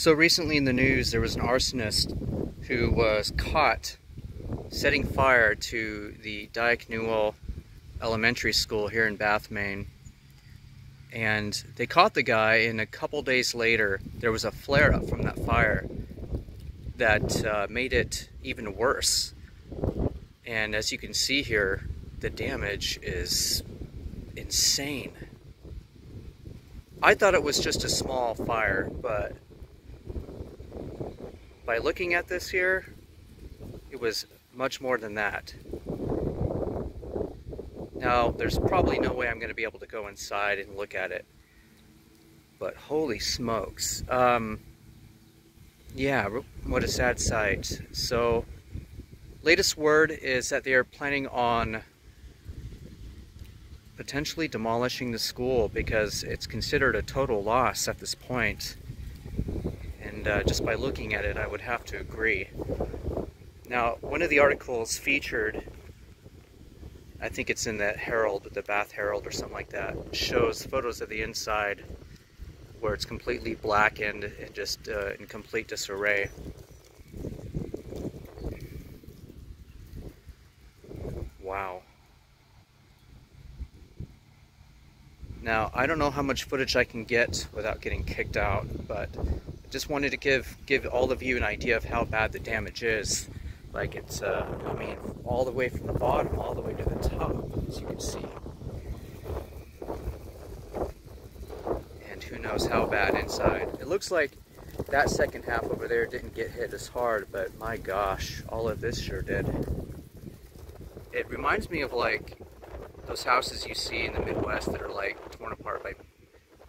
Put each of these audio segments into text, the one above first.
So recently in the news, there was an arsonist who was caught setting fire to the Dike-Newell Elementary School here in Bath, Maine. And they caught the guy, and a couple days later, there was a flare up from that fire that uh, made it even worse. And as you can see here, the damage is insane. I thought it was just a small fire, but by looking at this here, it was much more than that. Now, there's probably no way I'm going to be able to go inside and look at it. But holy smokes. Um, yeah, what a sad sight. So, latest word is that they are planning on potentially demolishing the school because it's considered a total loss at this point and uh, just by looking at it I would have to agree. Now one of the articles featured, I think it's in the Herald, the Bath Herald or something like that, shows photos of the inside where it's completely blackened and just uh, in complete disarray. Wow. Now, I don't know how much footage I can get without getting kicked out, but just wanted to give give all of you an idea of how bad the damage is. Like it's, uh, I mean, all the way from the bottom all the way to the top, as you can see. And who knows how bad inside. It looks like that second half over there didn't get hit as hard, but my gosh, all of this sure did. It reminds me of like those houses you see in the Midwest that are like torn apart by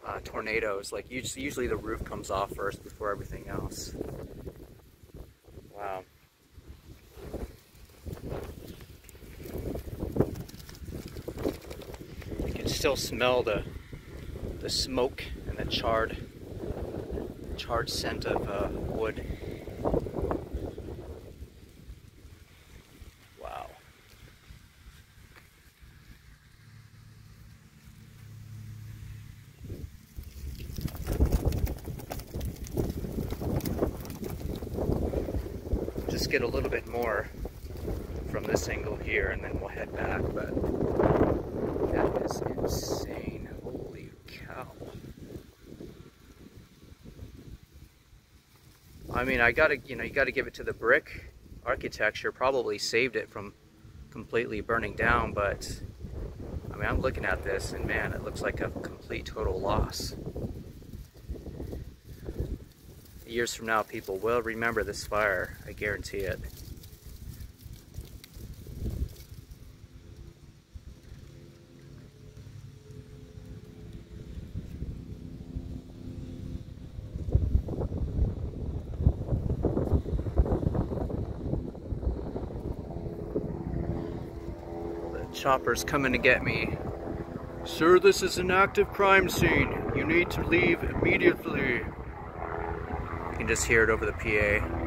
uh, tornadoes, like usually the roof comes off first before everything else. Wow. You can still smell the the smoke and the charred charred scent of uh, wood. Get a little bit more from this angle here and then we'll head back, but that is insane. Holy cow. I mean, I gotta, you know, you gotta give it to the brick architecture, probably saved it from completely burning down, but I mean, I'm looking at this and man, it looks like a complete total loss years from now, people will remember this fire. Guarantee it. The chopper's coming to get me. Sir, this is an active crime scene. You need to leave immediately You can just hear it over the PA.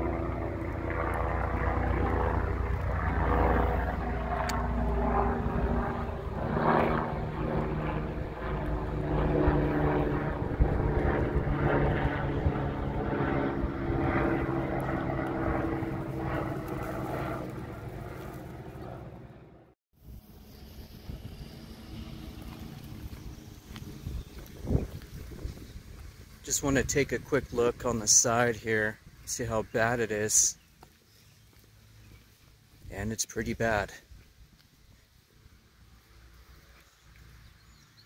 Just want to take a quick look on the side here, see how bad it is. And it's pretty bad.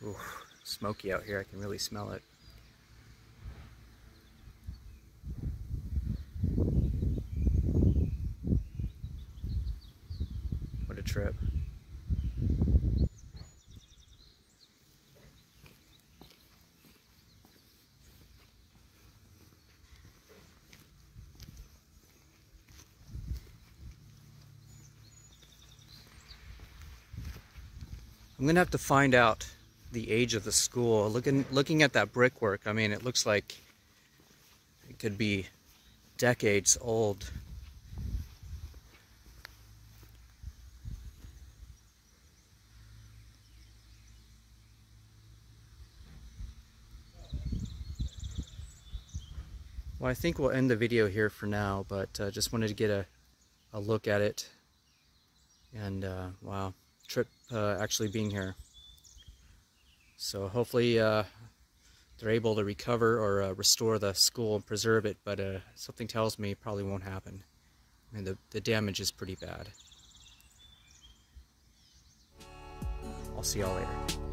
Ooh, smoky out here, I can really smell it. What a trip. I'm gonna have to find out the age of the school. Looking looking at that brickwork, I mean, it looks like it could be decades old. Well, I think we'll end the video here for now, but uh, just wanted to get a, a look at it. And uh, wow, trip uh, actually being here. So hopefully uh, they're able to recover or uh, restore the school and preserve it, but uh, something tells me probably won't happen. I mean, the, the damage is pretty bad. I'll see y'all later.